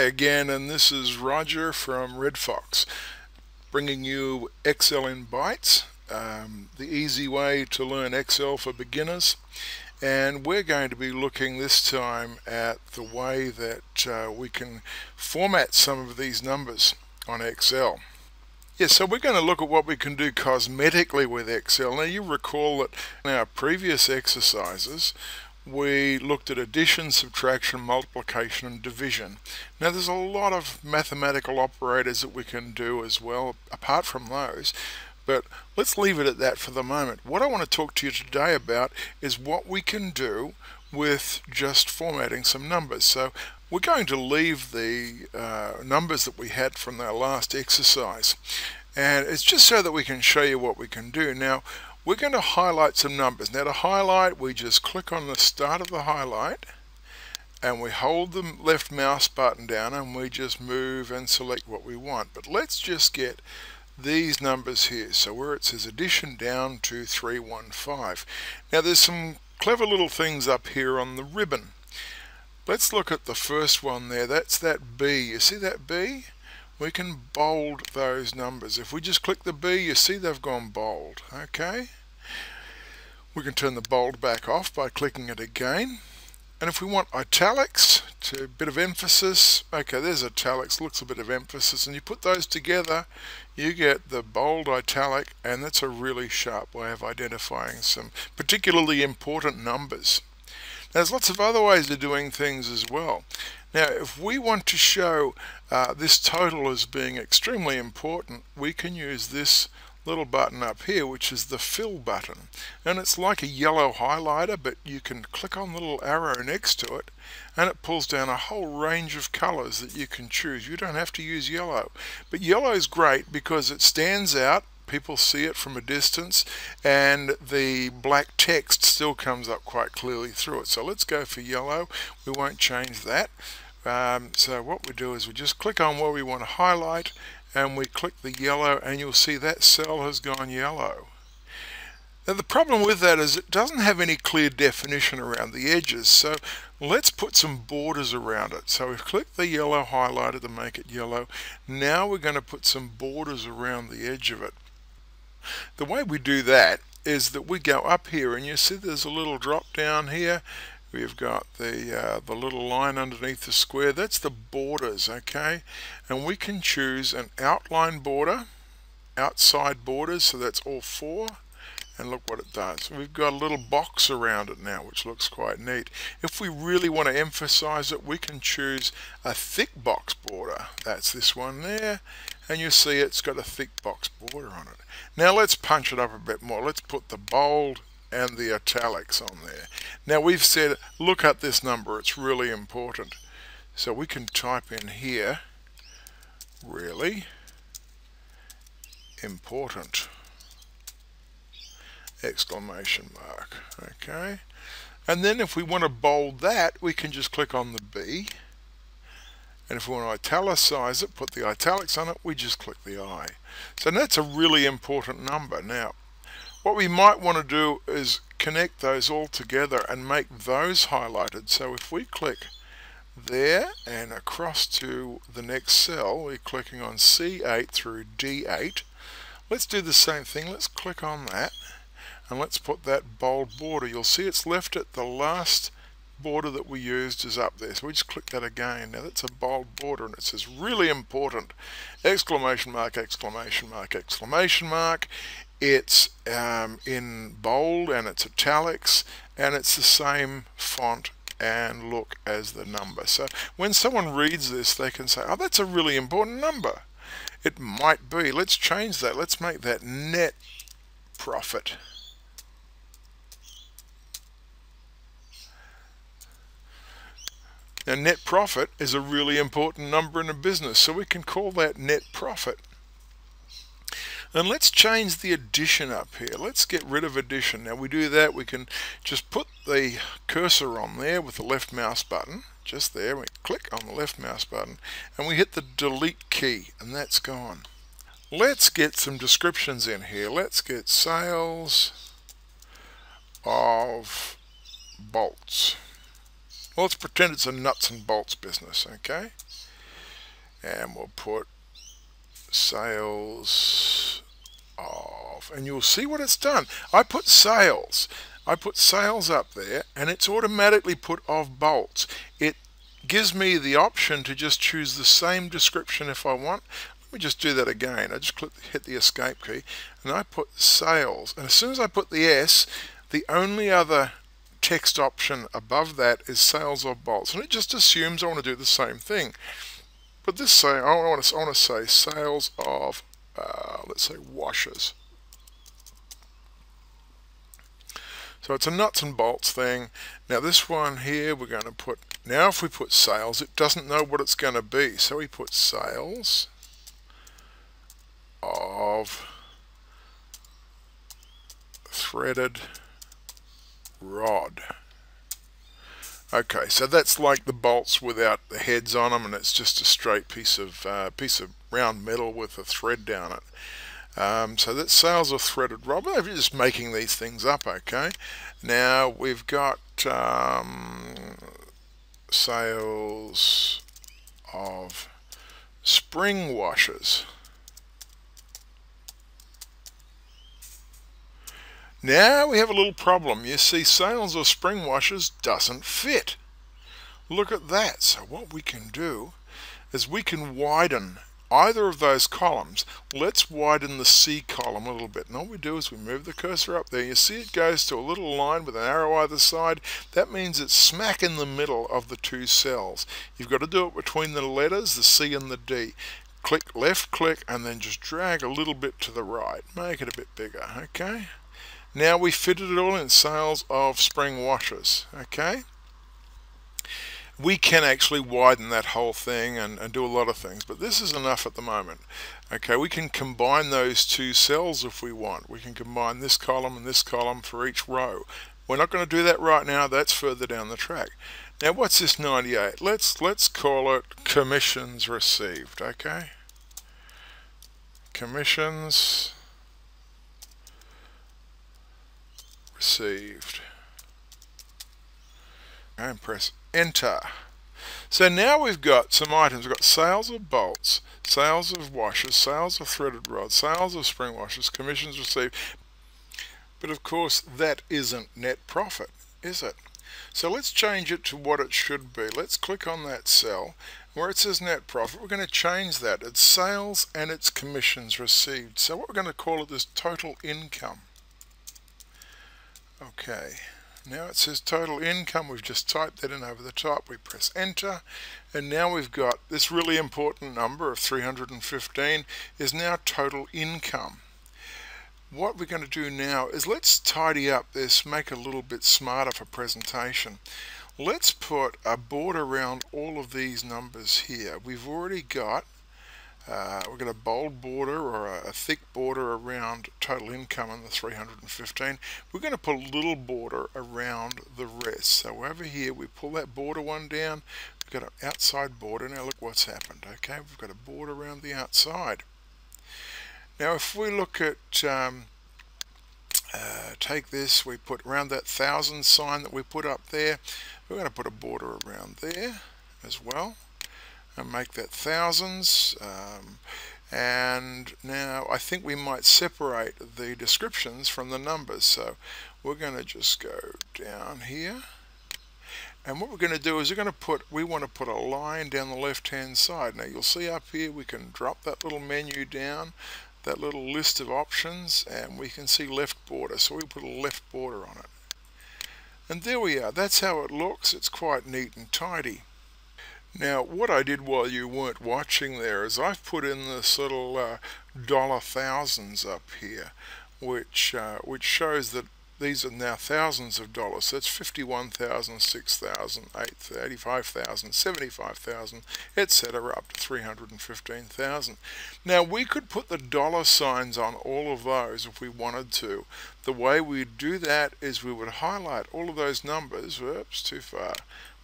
Hi again, and this is Roger from Red Fox, bringing you Excel in Bites, um, the easy way to learn Excel for beginners. And we're going to be looking this time at the way that uh, we can format some of these numbers on Excel. Yeah, so we're going to look at what we can do cosmetically with Excel. Now you recall that in our previous exercises we looked at addition, subtraction, multiplication and division. Now there's a lot of mathematical operators that we can do as well apart from those but let's leave it at that for the moment. What I want to talk to you today about is what we can do with just formatting some numbers. So we're going to leave the uh, numbers that we had from our last exercise and it's just so that we can show you what we can do. Now we're going to highlight some numbers. Now to highlight, we just click on the start of the highlight and we hold the left mouse button down and we just move and select what we want. But let's just get these numbers here. So where it says addition down to 315. Now there's some clever little things up here on the ribbon. Let's look at the first one there. That's that B. You see that B? We can bold those numbers. If we just click the B, you see they've gone bold, okay? We can turn the bold back off by clicking it again. And if we want italics, to a bit of emphasis, okay, there's italics, looks a bit of emphasis, and you put those together, you get the bold italic, and that's a really sharp way of identifying some particularly important numbers. There's lots of other ways of doing things as well. Now, if we want to show uh, this total as being extremely important, we can use this little button up here, which is the fill button. And it's like a yellow highlighter, but you can click on the little arrow next to it, and it pulls down a whole range of colors that you can choose. You don't have to use yellow. But yellow is great because it stands out people see it from a distance and the black text still comes up quite clearly through it. So let's go for yellow. We won't change that. Um, so what we do is we just click on where we want to highlight and we click the yellow and you'll see that cell has gone yellow. Now the problem with that is it doesn't have any clear definition around the edges so let's put some borders around it. So we've clicked the yellow highlighter to make it yellow. Now we're going to put some borders around the edge of it. The way we do that is that we go up here and you see there's a little drop down here. We've got the uh, the little line underneath the square. That's the borders okay? And we can choose an outline border outside borders so that's all four and look what it does. We've got a little box around it now which looks quite neat. If we really want to emphasize it we can choose a thick box border. That's this one there and you see it's got a thick box border on it. Now let's punch it up a bit more. Let's put the bold and the italics on there. Now we've said look at this number it's really important. So we can type in here really important exclamation mark. Okay. And then if we want to bold that, we can just click on the B. And if we want to italicize it, put the italics on it, we just click the I. So that's a really important number. Now, what we might want to do is connect those all together and make those highlighted. So if we click there and across to the next cell, we're clicking on C8 through D8. Let's do the same thing. Let's click on that and let's put that bold border. You'll see it's left at the last border that we used is up there. So we just click that again. Now that's a bold border and it says really important. Exclamation mark exclamation mark exclamation mark. It's um, in bold and it's italics and it's the same font and look as the number. So when someone reads this they can say oh that's a really important number. It might be. Let's change that. Let's make that net profit Now net profit is a really important number in a business, so we can call that net profit. And let's change the addition up here. Let's get rid of addition. Now we do that, we can just put the cursor on there with the left mouse button, just there, we click on the left mouse button, and we hit the delete key, and that's gone. Let's get some descriptions in here. Let's get sales of bolts. Well, let's pretend it's a nuts and bolts business, okay? and we'll put sales of and you'll see what it's done. I put sales. I put sales up there and it's automatically put of bolts. It gives me the option to just choose the same description if I want. Let me just do that again. I just click hit the escape key and I put sales. And as soon as I put the S the only other text option above that is sales of bolts and it just assumes I want to do the same thing. But this say I want to, I want to say sales of uh, let's say washers. So it's a nuts and bolts thing. Now this one here we're going to put now if we put sales it doesn't know what it's going to be. So we put sales of threaded rod. Okay, so that's like the bolts without the heads on them, and it's just a straight piece of uh, piece of round metal with a thread down it. Um, so that sales of threaded rod. You're just making these things up, okay? Now we've got um, sales of spring washers. Now we have a little problem. You see sales of spring washers doesn't fit. Look at that. So what we can do is we can widen either of those columns. Let's widen the C column a little bit. And all we do is we move the cursor up there. You see it goes to a little line with an arrow either side. That means it's smack in the middle of the two cells. You've got to do it between the letters, the C and the D. Click left click and then just drag a little bit to the right. Make it a bit bigger, okay? Now we fitted it all in sales of spring washers, okay? We can actually widen that whole thing and, and do a lot of things, but this is enough at the moment. Okay, we can combine those two cells if we want. We can combine this column and this column for each row. We're not going to do that right now, that's further down the track. Now what's this 98? Let's let's call it commissions received, okay? Commissions received. And press enter. So now we've got some items. We've got sales of bolts, sales of washers, sales of threaded rods, sales of spring washers, commissions received. But of course that isn't net profit, is it? So let's change it to what it should be. Let's click on that cell. Where it says net profit, we're going to change that. It's sales and it's commissions received. So what we're going to call it is total income. Okay, now it says total income. We've just typed that in over the top. We press enter and now we've got this really important number of 315 is now total income. What we're going to do now is let's tidy up this, make it a little bit smarter for presentation. Let's put a border around all of these numbers here. We've already got uh, we've got a bold border or a, a, thick border around total income in the 315. We're going to put a little border around the rest. So over here we pull that border one down. We've got an outside border. Now look what's happened. Okay, we've got a border around the outside. Now if we look at um, uh, take this, we put around that thousand sign that we put up there. We're going to put a border around there as well and make that thousands. Um, and now I think we might separate the descriptions from the numbers. So we're going to just go down here. And what we're going to do is we're going to put, we want to put a line down the left hand side. Now you'll see up here we can drop that little menu down, that little list of options, and we can see left border. So we put a left border on it. And there we are. That's how it looks. It's quite neat and tidy. Now what I did while you weren't watching there is I've put in this little uh, dollar thousands up here which uh, which shows that these are now thousands of dollars. So it's 51,000, 6,000, 85,000, 75,000, etc. up to 315,000. Now we could put the dollar signs on all of those if we wanted to. The way we'd do that is we would highlight all of those numbers. Oops, too far.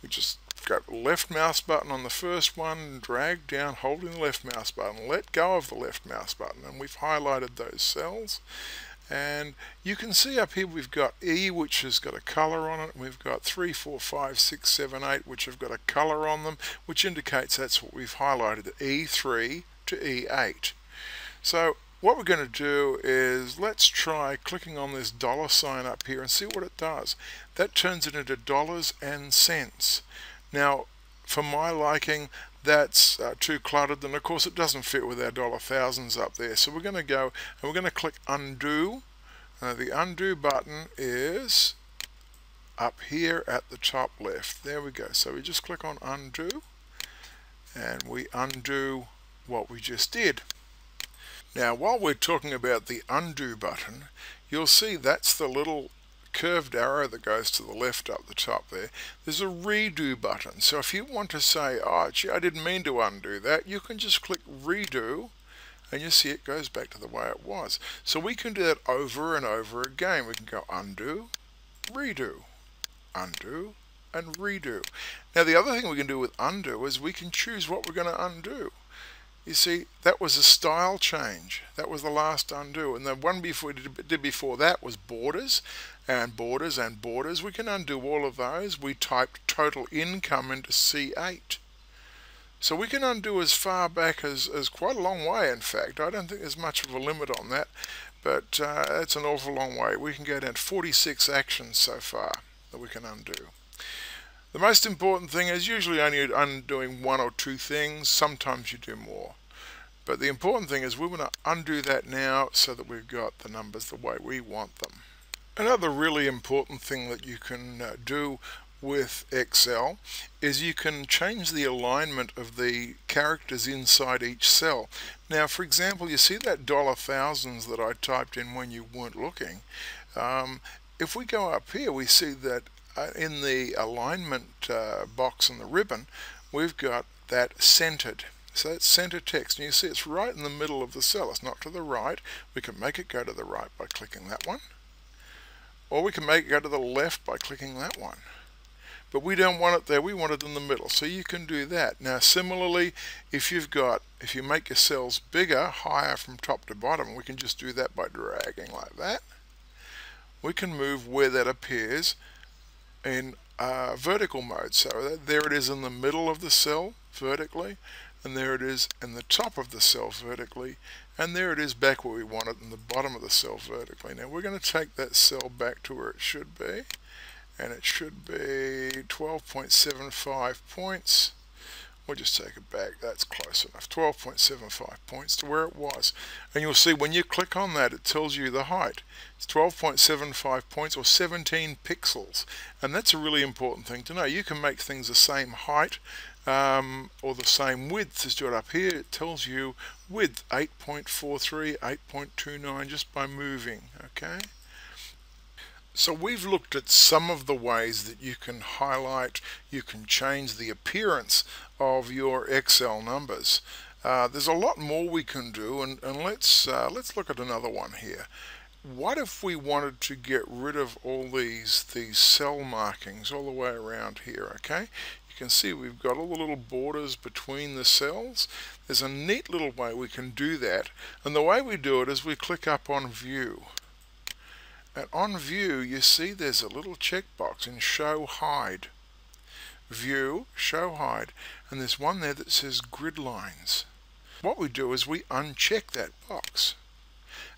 We just got left mouse button on the first one, drag down holding the left mouse button, let go of the left mouse button and we've highlighted those cells. And you can see up here we've got E which has got a color on it we've got 3 4 5 6 7 8 which have got a color on them which indicates that's what we've highlighted E3 to E8 so what we're going to do is let's try clicking on this dollar sign up here and see what it does. That turns it into dollars and cents now for my liking that's uh, too cluttered and of course it doesn't fit with our dollar thousands up there. So we're going to go and we're going to click undo. Uh, the undo button is up here at the top left. There we go. So we just click on undo and we undo what we just did. Now while we're talking about the undo button you'll see that's the little curved arrow that goes to the left up the top there, there's a redo button. So if you want to say, oh, gee, I didn't mean to undo that, you can just click redo and you see it goes back to the way it was. So we can do that over and over again. We can go undo, redo, undo, and redo. Now the other thing we can do with undo is we can choose what we're going to undo. You see, that was a style change. That was the last undo. And the one before did before that was borders and borders and borders. We can undo all of those. We typed total income into C8. So we can undo as far back as, as quite a long way, in fact. I don't think there's much of a limit on that, but uh, that's an awful long way. We can go down 46 actions so far that we can undo. The most important thing is usually only undoing one or two things. Sometimes you do more. But the important thing is we want to undo that now so that we've got the numbers the way we want them. Another really important thing that you can uh, do with Excel is you can change the alignment of the characters inside each cell. Now for example you see that dollar thousands that I typed in when you weren't looking. Um, if we go up here we see that uh, in the alignment uh, box in the ribbon, we've got that centered. So that's center text, and you see it's right in the middle of the cell. It's not to the right. We can make it go to the right by clicking that one. Or we can make it go to the left by clicking that one. But we don't want it there, we want it in the middle. So you can do that. Now similarly, if you've got, if you make your cells bigger, higher from top to bottom, we can just do that by dragging like that. We can move where that appears in uh, vertical mode. So there it is in the middle of the cell vertically, and there it is in the top of the cell vertically, and there it is back where we want it in the bottom of the cell vertically. Now we're going to take that cell back to where it should be, and it should be 12.75 points. We'll just take it back. That's close enough. 12.75 points to where it was. And you'll see when you click on that, it tells you the height. It's 12.75 points or 17 pixels. And that's a really important thing to know. You can make things the same height um, or the same width as you up here. It tells you width 8.43, 8.29 just by moving. Okay. So we've looked at some of the ways that you can highlight, you can change the appearance of your Excel numbers. Uh, there's a lot more we can do and, and let's uh, let's look at another one here. What if we wanted to get rid of all these these cell markings all the way around here okay can see we've got all the little borders between the cells there's a neat little way we can do that and the way we do it is we click up on view and on view, you see there's a little checkbox in show hide. View, show hide, and there's one there that says grid lines. What we do is we uncheck that box.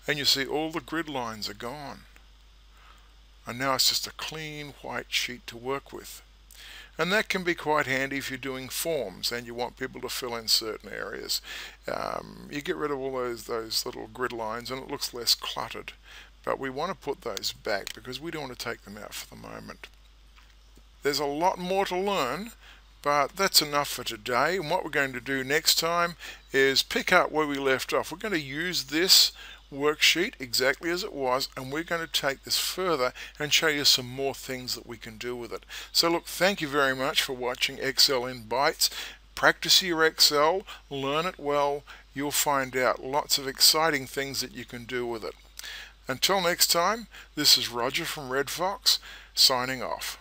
And you see all the grid lines are gone. And now it's just a clean white sheet to work with. And that can be quite handy if you're doing forms and you want people to fill in certain areas. Um, you get rid of all those, those little grid lines and it looks less cluttered but we want to put those back because we don't want to take them out for the moment. There's a lot more to learn but that's enough for today and what we're going to do next time is pick up where we left off. We're going to use this worksheet exactly as it was and we're going to take this further and show you some more things that we can do with it. So look thank you very much for watching Excel in Bites. Practice your Excel, learn it well, you'll find out lots of exciting things that you can do with it. Until next time, this is Roger from Red Fox, signing off.